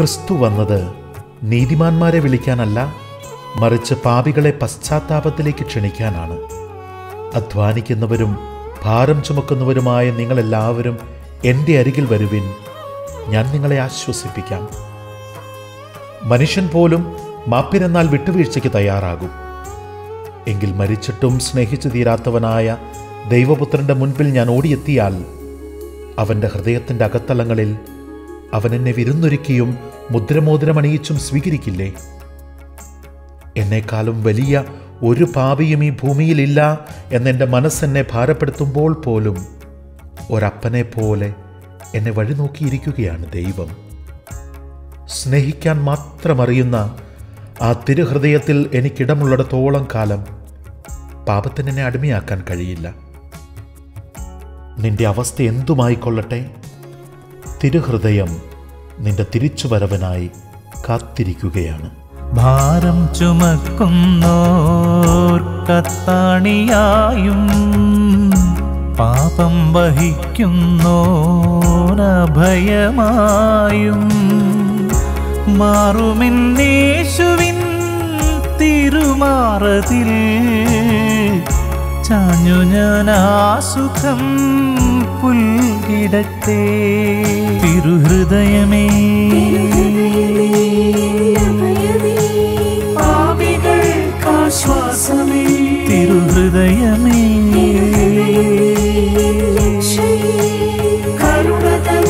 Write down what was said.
ക്രിസ്തു വന്നത് നീതിമാന്മാരെ വിളിക്കാനല്ല മറിച്ച് പാപികളെ പശ്ചാത്താപത്തിലേക്ക് ക്ഷണിക്കാനാണ്. അധ്വാനിക്കുന്നവരും ഭാരം ചുമക്കുന്നവരുമായ നിങ്ങളെല്ലാവരും എന്റെ അരികിൽ വരുവിൻ ഞാൻ നിങ്ങളെ ആശ്വസിപ്പിക്കാം. മനുഷ്യൻ പോലും മാപ്പിനെന്നാൽ വിട്ടുവീഴ്ചയ്ക്ക് തയ്യാറാകും. എങ്കിൽ മരിച്ചിട്ടും സ്നേഹിച്ചു തീരാത്തവനായ ദൈവപുത്രന്റെ മുൻപിൽ ഞാൻ ഓടിയെത്തിയാൽ അവന്റെ ഹൃദയത്തിന്റെ അകത്തളങ്ങളിൽ അവൻ എന്നെ വിരുന്നൊരുക്കിയും മുദ്രമോതിരമണിയിച്ചും സ്വീകരിക്കില്ലേ? എന്നെക്കാളും വലിയ ഒരു പാപിയും ഈ ഭൂമിയിലില്ല എന്നെന്റെ മനസ്സെന്നെ ഭാരപ്പെടുത്തുമ്പോൾ പോലും ഒരപ്പനെ പോലെ എന്നെ വഴി നോക്കിയിരിക്കുകയാണ് ദൈവം. സ്നേഹിക്കാൻ മാത്രമറിയുന്ന ആ തിരുഹൃദയത്തിൽ എനിക്കിടമുള്ളിടത്തോളം കാലം പാപത്തിന് എന്നെ അടിമയാക്കാൻ കഴിയില്ല. നിന്റെ അവസ്ഥ എന്തുമായിക്കൊള്ളട്ടെ? തിരുഹൃദയം നിന്റെ തിരിച്ചുവരവനായി കാത്തിരിക്കുകയാണ്. ഭാരം ചുമക്കുന്നോർക്കത്താണിയായും പാപം വഹിക്കുന്നോരഭയമായും മാറുമെന്നേശുവിൻ തിരുമാറതിൽ ചാഞ്ഞു ഞാനാസുഖം പുൽകിടത്തെ. തിരുഹൃദയമേ பாசமே திருஹயமே கருணதமே.